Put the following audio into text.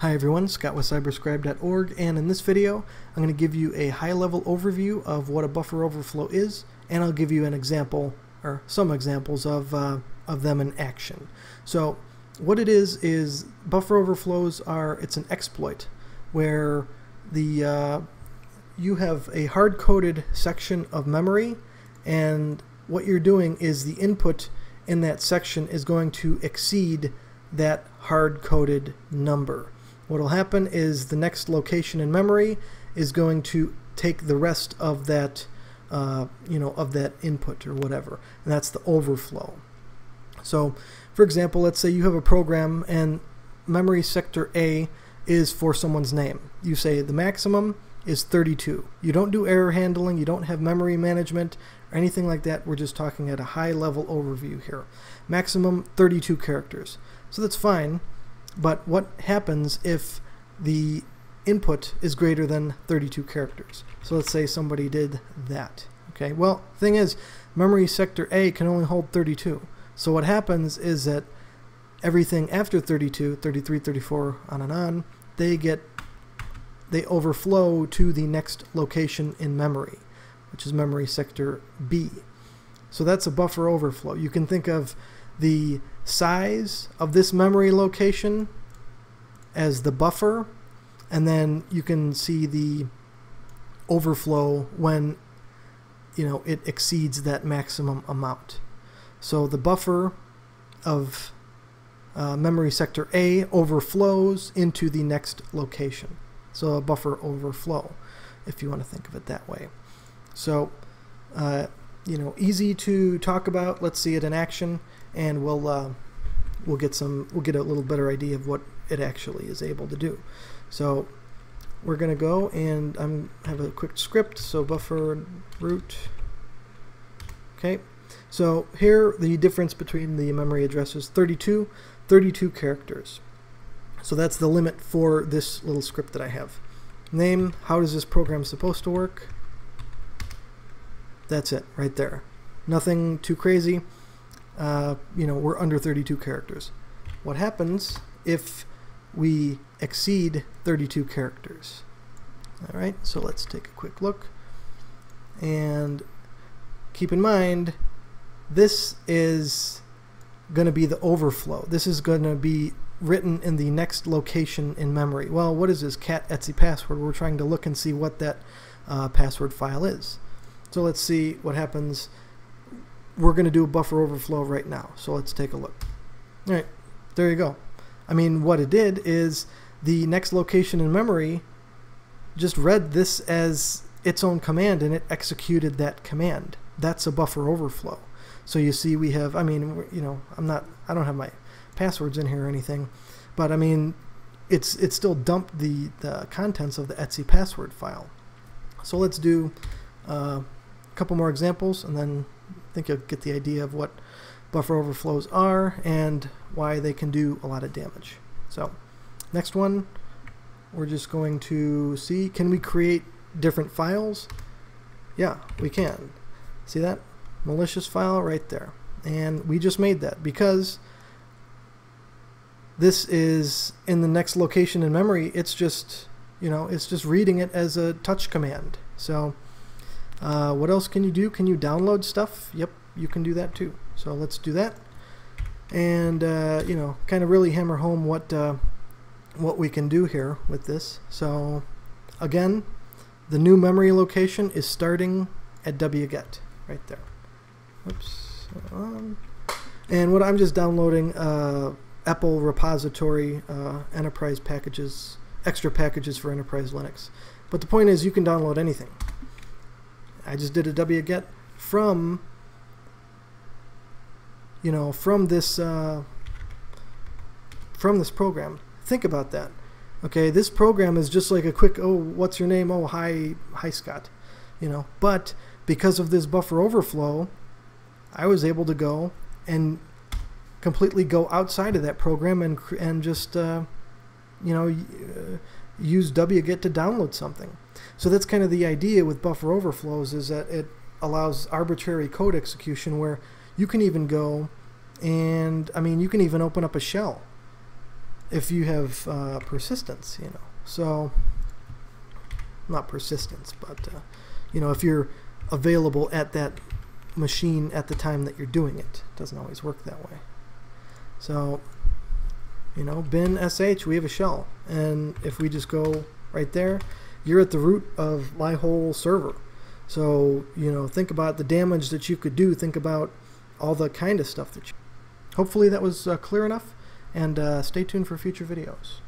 Hi everyone, Scott with cyberscribe.org and in this video I'm going to give you a high-level overview of what a buffer overflow is and I'll give you an example or some examples of, uh, of them in action. So what it is is buffer overflows are it's an exploit where the uh, you have a hard-coded section of memory and what you're doing is the input in that section is going to exceed that hard-coded number. What will happen is the next location in memory is going to take the rest of that, uh, you know, of that input or whatever, and that's the overflow. So, for example, let's say you have a program and memory sector A is for someone's name. You say the maximum is 32. You don't do error handling, you don't have memory management or anything like that. We're just talking at a high level overview here. Maximum 32 characters. So that's fine. But what happens if the input is greater than 32 characters? So let's say somebody did that. Okay, well, thing is, memory sector A can only hold 32. So what happens is that everything after 32, 33, 34, on and on, they get they overflow to the next location in memory, which is memory sector B. So that's a buffer overflow. You can think of the size of this memory location as the buffer and then you can see the overflow when you know it exceeds that maximum amount. So the buffer of uh, memory sector A overflows into the next location. So a buffer overflow if you want to think of it that way. So uh, you know easy to talk about let's see it in action and we'll uh, we'll get some we'll get a little better idea of what it actually is able to do. So we're gonna go and I'm have a quick script. So buffer root. Okay. So here the difference between the memory addresses 32, 32 characters. So that's the limit for this little script that I have. Name, how does this program supposed to work? That's it right there. Nothing too crazy uh, you know, we're under 32 characters. What happens if we exceed 32 characters? All right, so let's take a quick look. And keep in mind, this is going to be the overflow. This is going to be written in the next location in memory. Well, what is this cat etsy password? We're trying to look and see what that uh, password file is. So let's see what happens we're going to do a buffer overflow right now. So let's take a look. All right, there you go. I mean, what it did is the next location in memory just read this as its own command and it executed that command. That's a buffer overflow. So you see we have, I mean, you know, I'm not, I don't have my passwords in here or anything, but I mean, it's it still dumped the, the contents of the Etsy password file. So let's do uh, couple more examples and then I think you'll get the idea of what buffer overflows are and why they can do a lot of damage. So next one, we're just going to see, can we create different files? Yeah, we can. See that? Malicious file right there. And we just made that because this is in the next location in memory. It's just, you know, it's just reading it as a touch command. So uh, what else can you do? Can you download stuff? Yep, you can do that too. So let's do that. And, uh, you know, kind of really hammer home what, uh, what we can do here with this. So, again, the new memory location is starting at wget, right there. Oops. Um, and what I'm just downloading uh, EPEL repository uh, enterprise packages, extra packages for enterprise Linux. But the point is you can download anything. I just did a wget from you know from this uh, from this program. Think about that. Okay, this program is just like a quick oh what's your name oh hi hi Scott, you know. But because of this buffer overflow, I was able to go and completely go outside of that program and and just uh, you know uh, use wget to download something. So that's kind of the idea with buffer overflows is that it allows arbitrary code execution where you can even go and I mean you can even open up a shell if you have uh, persistence, you know. So, not persistence, but uh, you know, if you're available at that machine at the time that you're doing it. It doesn't always work that way. So, you know, bin sh, we have a shell. And if we just go right there, you're at the root of my whole server. So, you know, think about the damage that you could do. Think about all the kind of stuff that you... Hopefully that was uh, clear enough. And uh, stay tuned for future videos.